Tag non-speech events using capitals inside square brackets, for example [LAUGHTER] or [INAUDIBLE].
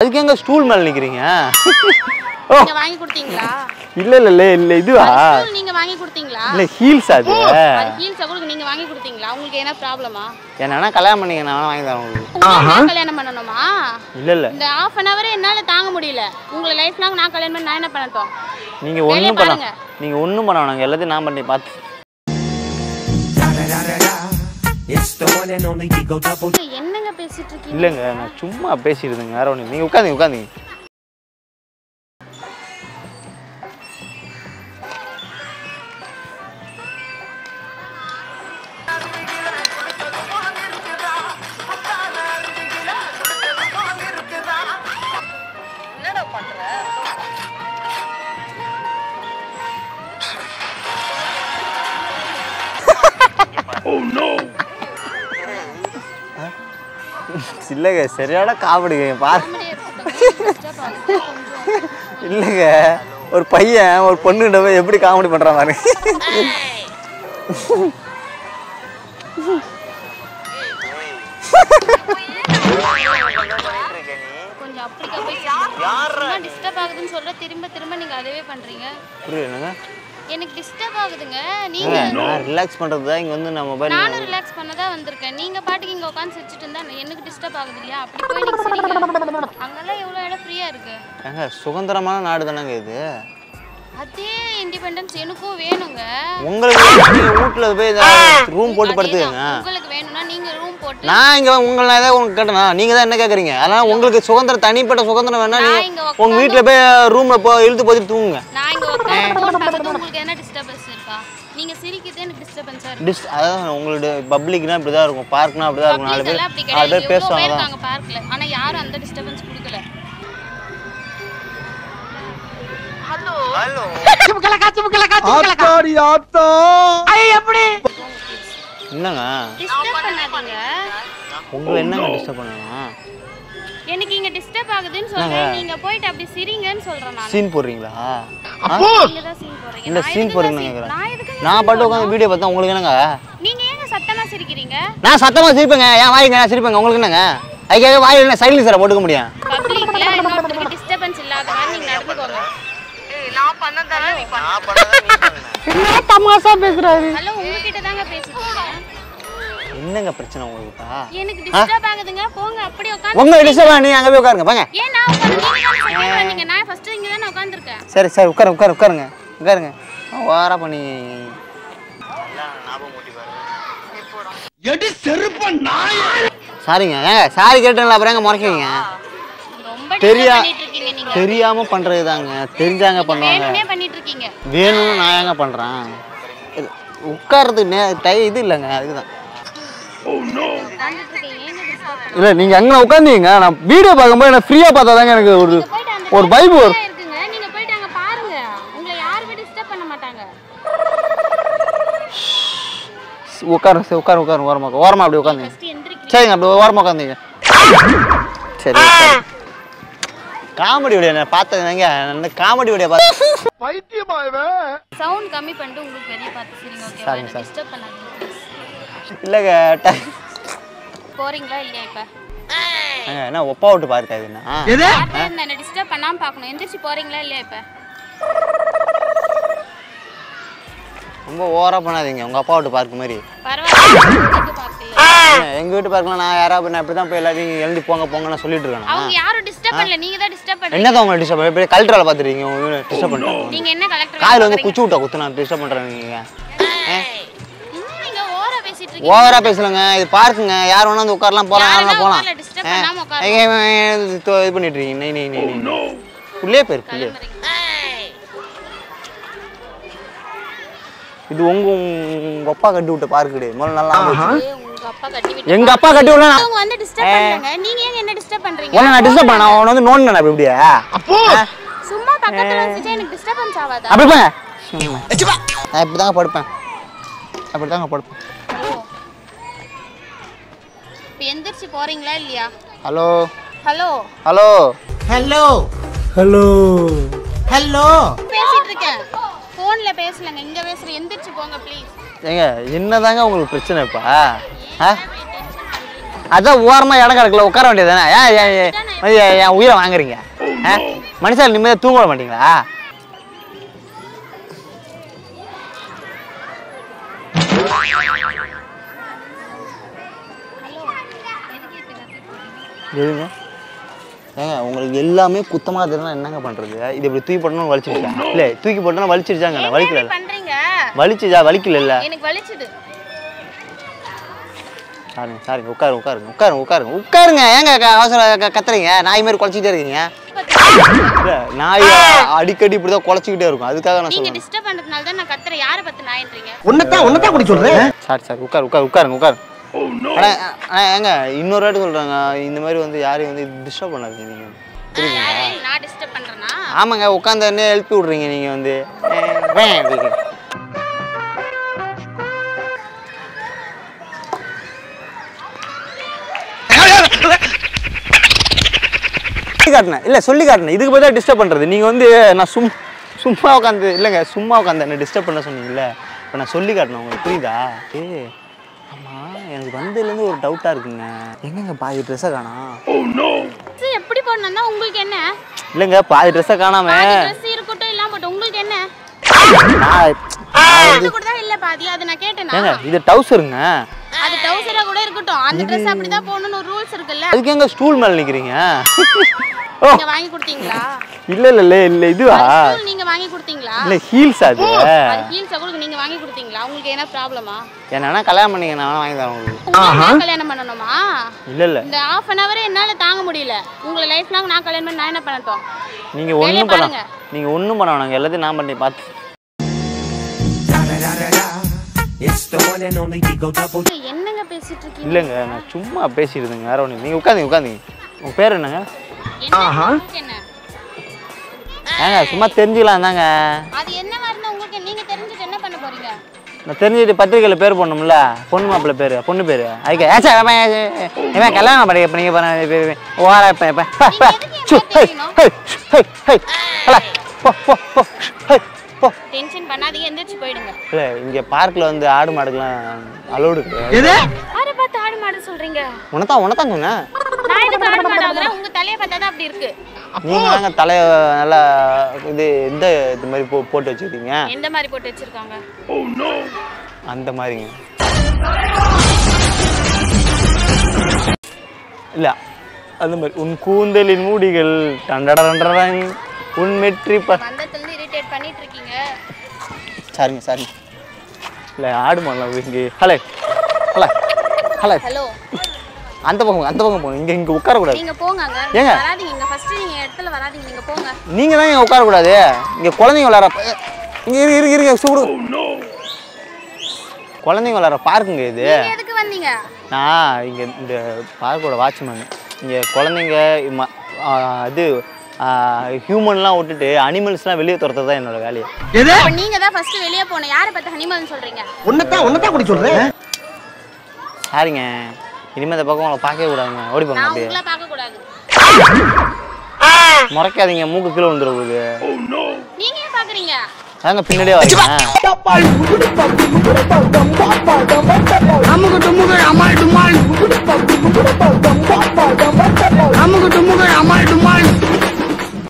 அதுக்கு எங்க ஸ்டூல் மேல நிக்கிறீங்க? [LAUGHS] நீங்க வாங்கி கொடுத்தீங்களா? இல்ல இல்ல இல்ல இல்ல இதுவா? நீங்க வாங்கி கொடுத்தீங்களா? இல்ல ஹீல்ஸ் அது. அது ஹீல்ஸ் உங்களுக்கு நீங்க வாங்கி கொடுத்தீங்களா? உங்களுக்கு என்ன ப்ராப்ளமா என்னன்னா கல்யாணம் பண்ணீங்க நான் வாங்கி தரேன் உங்களுக்கு. கல்யாணம் பண்ணணுமா? இல்ல இல்ல. இந்த half அன் hour என்னால தாங்க முடியல. உங்களை லைஃப் லாங் நான் கல்யாணம் பண்ணி நான் என்ன பண்ணட்டும்? நீங்க ஒண்ணும் பண்ண. நீங்க ஒண்ணும் பண்ண எல்லாத்தையும் நான் பண்ணி பார்த்து என்னங்க பேசிட்டு இருக்கீங்க இல்லைங்க நான் சும்மா பேசிட்டு இருந்தேங்க வேற ஒன்று நீங்க உட்காந்துங்க உட்காந்துங்க இல்லைங்க சரியான காமெடிங்க பாரு. இல்லைங்க ஒரு பையன் ஒரு பொண்ணுகிட்ட போய் எப்படி காமெடி பண்ற மாதிரி கொஞ்சம் திரும்ப திரும்ப நீங்க அதவே பண்றீங்க. எனக்கு டிஸ்டர்ப் ஆகுதுங்க. நீங்க நான் ரிலாக்ஸ் பண்றது தான் இங்க வந்து நான் மொபைல் நானும் ரிலாக்ஸ் பண்ண தான் வந்திருக்கேன். நீங்க பாட்டுக்கு இங்க உட்காந்து சிரிச்சிட்டு இருந்தா எனக்கு டிஸ்டர்ப் ஆகுது இல்லையா? அப்படி போய் நீங்க சிரிங்க. அங்கெல்லாம் எவ்வளவு இடம் ஃப்ரீயா இருக்கு? ஏங்க சுதந்திரமான நாடு தானேங்க இது? அதே இண்டிபெண்டன்ஸ் எனக்கும் வேணுங்க. உங்களுக்கு வீட்டுல போய் ரூம் போட்டு படுத்துக்கங்க. அதேதான். உங்களுக்கு வேணும்னா நீங்க ரூம் போட்டு நான் இங்க உங்களை நான் ஏதாவது உங்களுக்கு கேட்டேனா நீங்க தான் என்ன கேக்குறீங்க? அதனால உங்களுக்கு சுதந்திரம் தனிப்பட்ட சுதந்திரம் வேணா நீங்க உங்க வீட்டுல போய் ரூம்ல போ இழுத்து போட்டு தூங்குங்க. நான் இங்க உங்களுக்கு என்ன டிஸ்டர்பன்ஸ் இருக்கா? நீங்க சிரிக்கிறது எனக்கு டிஸ்டர்பன்ஸா இருக்கு. டிஸ் அதாவது உங்களோட பப்ளிக்னா இப்படி தான் இருக்கும் பார்க்னா அப்படி தான் இருக்கும் நாலு பேர் நாலு பேர் பேசுவாங்க இருக்காங்க பார்க்கல ஆனா யாரும் அந்த டிஸ்டர்பன்ஸ் கொடுக்கல. என்னங்க? டிஸ்டர்ப் பண்ணாதீங்க. உங்களை என்னங்க டிஸ்டர்ப் பண்ணணும்? எனக்கு இங்க டிஸ்டர்ப் ஆகுதுன்னு சொல்றேன். நீங்க போயிட்டு அப்படி சிரிங்கன்னு சொல்றேன் நான். சீன் போடுறீங்களா? நீங்க தான் சீன் போடுறீங்க. இல்ல நான் நான் நான் பாட்டு உட்காந்து வீடியோ பார்த்தா உங்களுக்கு என்னங்க? நீங்க ஏங்க சத்தமா சிரிக்கிறீங்க? நான் சத்தமா சிரிப்பேங்க. ஏன் வாய்ங்க நான் சிரிப்பேங்க. உங்களுக்கு என்னங்க? அதுக்காக வாயில் என்ன சைடில் சார் போட்டுக்க முடியும். பப்ளிக்ல இன்னொருத்தருக்கு டிஸ்டர்பன்ஸ் இல்லாத மாதிரி நீங்க நடந்துக்கோங்க. ஹலோ உங்ககிட்ட தாங்க பேசிட்டு இருக்கேன். என்னங்க பிரச்சனை உங்களுக்குப்பா எனக்கு டிஸ்டர்ப் ஆகுதுங்க. போங்க அப்படியே உட்காந்து உங்க டிஸ்டர்ப் நீ அங்கே போய் உட்காருங்க பாங்க. ஏன் நான் உட்காந்து நீங்க தானே நான் ஃபர்ஸ்ட் இங்க தானே உட்காந்துருக்கேன். சரி சரி உட்காரு உட்காரு உட்காருங்க. உட்காருங்க. வாரா பண்ணி சாரிங்க. ஏங்க சாரி கேட்டேன்ல அப்புறம் எங்க முறைக்குவீங்க ரொம்ப தெரியா- தெரியாம பண்றது தாங்க தெரிஞ்சாங்க பண்ணுவாங்க. வேணும்னே பண்ணிட்டு இருக்கீங்க வேணும்னு நான் ஏங்க பண்றேன்? இது உட்கார்றதுக்கு நே டை இது இல்லைங்க ஏங்க டிஸ்டர்ப் இல்லை நீங்கள் அங்கே உட்காந்தீங்க நான் வீடியோ பார்க்கும்போது எனக்கு ஃப்ரீயாக பார்த்தா தாங்க எனக்கு ஒரு ஒரு வைப் வரும். இடத்துல இருக்குங்க. நீங்க போயிட்டு அங்க பாருங்க. உங்களை யாருமே டிஸ்டர்ப் பண்ண மாட்டாங்க. உட்காரு சரி உட்காரு உட்காரு ஓரமா உட்காரு. ஓரமா அப்படி உட்காந்துங்க சரிங்க அப்படி ஓரமா உட்காந்துங்க சரி காமெடி வீடியோ நான் பார்த்ததுங்க நான் காமெடி வீடியோ பார்த்து சவுண்ட் கம்மி பண்ணிட்டு உங்களுக்கு வெளிய பார்த்து சரிங்க என்ன சார். டிஸ்டர்ப் பண்ணாதீங்க. இல்லைங்க போறீங்களா இல்லையா இப்ப? என்ன ஒப்பா விட்டு என்ன? டிஸ்டர்ப் பண்ணாம பார்க்கணும். எந்திரிச்சு போறீங்களா இல்லையா இப்ப? ரொம்ப ஓவரா பண்ணாதீங்க. உங்க அப்பா விட்டு பார்க்க மாதிரி எங்க வீட்டு பார்க்கலாம் நான் யாராவது நான் இப்படி தான் போய் எல்லாத்தையும் எழுதி போங்க போங்கன்னு சொல்லிட்டு இருக்கேன்? அவங்க யாரும் டிஸ்டர்ப் பண்ணல. நீங்க தான் டிஸ்டர்ப் பண்றீங்க. என்னதான் உங்களை டிஸ்டர்ப் இப்படி கல்ட்ரால பார்த்துருக்கீங்க உங்க டிஸ்டர்ப் பண்ணிட்டேன் நீங்க என்ன கலெக்டர் காயில் வந்து குச்சி விட்டா குத்து நான் டிஸ்டர்ப் பண்ணுறேன் நீங்கள் இன்னும் நீங்க. ஓவரா பேசலங்க. இது பார்க்குங்க. யார் வேணா வந்து உட்காரலாம் பண்ணாம உட்காரலாம். ஏங்க, இவன் இது பண்ணிட்டு இருக்கீங்க? நெய் நெய் நெய் நெய் புள்ளியே பேர் புள்ளியே இது உங்க உங்க அப்பா கட்டி விட்ட பார்க் கிடையாது முதல்ல நல்லா அப்பா எங்க அப்பா கட்டி விடல அவங்க வந்து டிஸ்டர்ப் பண்றாங்க நீங்க ஏங்க என்ன டிஸ்டர்ப் பண்றீங்க உன்னை நான் டிஸ்டர்ப் பண்ண அவன் வந்து நோண்டினா இப்படியே? சும்மா பக்கத்துல வச்சுட்டு எனக்கு டிஸ்டர்பன்ஸ் ஆகாதா? அப்படி போங்க நான் இப்படி தாங்க படுப்பேன். அப்படி தாங்க படுப்பேன். இப்ப எந்திரிச்சு போறீங்களா இல்லையா? ஹலோ. ஹலோ. ஹலோ. பேசிட்டு இருக்கேன். போன்ல பேசலங்க. இங்க பேசுறேன். எந்திரிச்சு போங்க ப்ளீஸ் ஏங்க என்னதாங்க உங்களுக்கு பிரச்சனை இப்ப? ஆ? அதான் ஓரமாக இடம் கிடக்கல உட்கார வேண்டியது தானே? ஏன் ஏன், ஏன், ஏன், என் உயிரை வாங்குறீங்க? ஆ? மனுஷால் நிம்மதியாக தூங்க விட மாட்டீங்களா? எதுங்க ஏங்க உங்களுக்கு எல்லாமே குத்தமாக தெரியும்னா என்னங்க பண்ணுறது இது இப்படி தூக்கி போட்டோம்னா வலிச்சிருச்சா? இல்லை தூக்கி போட்டோம்னா வலிச்சிருச்சாங்க. வலிக்கல. பண்றீங்க? வலிச்சுச்சா வலிக்கல இல்லை எனக்கு வலிச்சுது. சாரிங்க சாரிங்க உட்காருங்க உட்காருங்க உட்காருங்க உட்காருங்க. உட்காருங்க. ஏங்க க- அவசர க- கத்துறீங்க? நாய் மாதிரி குலைச்சிக்கிட்டே இருக்கீங்க? இல்ல, நாய் அடிக்கடி இப்படி தான் குலைச்சிக்கிட்டே இருக்கும். அதுக்காக நான் நீங்க டிஸ்டர்ப் பண்றதுனால தான் நான் கத்துறேன். யாரை பத்தி நாயின்றீங்க? உன்னதான் உன்னதான் குடி சொல்றேன். சாரி சாரி உட்காரு உட்காரு உட்காருங்க உட்காரு அண்ணா அண்ணா, ஏங்க இன்னொரு வாட்டி சொல்கிறாங்க இந்த மாதிரி வந்து யாரையும் வந்து டிஸ்டர்ப் பண்ணாதீங்க நீங்கள் பண்றேனா? ஆமாங்க உட்காந்து எழுப்பி விட்றீங்க நீங்கள் வந்து? காட்டினேன். இல்லை சொல்லி காட்டினேன். இதுக்கு பதிலாக டிஸ்டர்ப் பண்ணுறது நீங்கள் வந்து நான் சும் சும்மா உட்காந்து இல்லைங்க சும்மா உட்காந்து என்ன டிஸ்டர்ப் பண்ண சொன்னீங்கல்ல. இப்போ நான் சொல்லி காட்டினேன் உங்களுக்கு. புரியுதா? ஏ எனக்கு வந்ததுலேருந்து ஒரு டவுட்டாக இருக்குங்க. எங்கங்க பாதி ட்ரெஸ்ஸை சரி, எப்படி போடணும்னா உங்களுக்கு என்ன? இல்லைங்க பாதி ட்ரெஸ்ஸை காணாம. ட்ரெஸ் இருக்கட்டும் இல்லாம போட்டும் உங்களுக்கு என்ன? அது கூட தான் இல்ல பாதி அது நான் கேட்டேனா? இது டவுசருங்க அது டவுசரா கூட இருக்கட்டும். அந்த ட்ரெஸ் அப்படிதான் போடணும்னு ஒரு ரூல்ஸ் இருக்குல்ல. அதுக்கு எங்க ஸ்டூல் மேல நிக்கிறீங்க? நீங்க வாங்கி கொடுத்தீங்களா? இல்ல இல்ல இல்ல இல்ல இதுவா? நீங்க வாங்கி கொடுத்தீங்களா? இல்ல ஹீல்ஸ் அது. அது ஹீல்ஸ் நீங்க வாங்கி கொடுத்தீங்களா? உங்களுக்கு என்ன ப்ராப்ளமா என்ன கல்யாணம் பண்ணீங்க நான் வாங்கி தரேன் உங்களுக்கு. கல்யாணம் பண்ணணுமா? இல்ல இல்ல. இந்த அன் hour என்னால தாங்க முடியல. உங்களை லைஃப் லாங் நான் கல்யாணம் பண்ணி நான் என்ன பண்ணட்டும்? நீங்க ஒண்ணும் பண்ண. நீங்க ஒண்ணும் பண்ண எல்லாத்தையும் நான் பண்ணி பார்த்து என்னங்க பேசிட்டு இருக்கீங்க? இல்லைங்க நான் சும்மா பேசிட்டு இருந்தேங்க. வேற ஒண்ணு நீங்க உட்காந்துங்க உட்காந்துங்க உங்க பேர் என்னங்க? என்ன ஏங்க சும்மா தெரிஞ்சுக்கலாம் தாங்க. அது என்ன வரணும் உங்களுக்கு? நீங்க தெரிஞ்சுட்டு என்ன பண்ண போறீங்க? நான் தெரிஞ்சுட்டு பத்திரிக்கையில் பேர் போடணும்ல. பொண்ணு மாப்பிள்ளை பேர் பொண்ணு பேர். அதுக்கு ஏச்சா இவன் கல்யாணம் பண்ணி இப்போ நீங்கள் பண்ண ஓர இப்போ இப்போ. டென்ஷன் பண்ணாதீங்க எந்திரிச்சு போயிடுங்க. இல்லை இங்கே பார்க்கில் வந்து ஆடு மாடுக்கெல்லாம் அலோடு எது? யாரை பார்த்து ஆடு மாடு சொல்றீங்க? உனத்தான் உனத்தான் சொன்னேன் மாடு உங்க தலையை பார்த்தா தான் அப்படி இருக்கு. நீங்கள் தாங்க தலையை நல்லா இது இந்த இது மாதிரி போ போட்டு வச்சுருக்கீங்க எந்த மாதிரி போட்டு வச்சிருக்காங்க? அந்த மாதிரிங்க. இல்லை அந்த மாதிரி உன் கூந்தலின் மூடிகள் டண்டடரண்டரங் உன் மெட்ரி ப வந்தத்துல இருந்து இரிட்டேட் பண்ணிட்டு இருக்கீங்க. சரிங்க சரிங்க. இல்லை ஆடு மாடலாம் இங்கே ஹலே ஹலே ஹலே. ஹலோ. அந்த பக்கம் அந்த பக்கம் போகணும் இங்கே இங்கே உட்காரக்கூடாது. நீங்க போங்க ஏங்க? வராதீங்க. இங்க ஃபர்ஸ்ட் நீங்க இடத்துல வராதீங்க. நீங்க போங்க. நீங்கள் தான் இங்கே உட்காரக்கூடாது. இங்கே குழந்தைங்க விளாட்ற இங்கே இருக்கு இருக்கு இருக்கு சூடு. குழந்தைங்க விளாட்ற பார்க்குங்க இது. நீங்க எதுக்கு வந்தீங்க? நான் இங்கே இந்த பார்க்கோட வாட்ச்மேன் இங்கே குழந்தைங்க இது ஹியூமன்லாம் விட்டுட்டு அனிமல்ஸ்லாம் வெளியே துரத்துறது தான் என்னோட வேலையை. நீங்க தான் ஃபர்ஸ்ட் வெளிய போணும் யாரை பார்த்து ஹனிமல்னு சொல்றீங்க? உன்னதான் உன்னதான் குடி சொல்றேன். சாரிங்க இனிமேல் இந்த பக்கம் உங்களை பார்க்கவே கூடாதுங்க. ஓடி போங்க அப்படியே. உங்களை பார்க்க கூடாது. முறைக்காதீங்க மூக்கு கீழே வந்துட போகுது நீங்க ஏன் பாக்குறீங்க அதாங்க பின்னாடியே வரீங்க அமுகு டுமுகு அமால் டுமால்.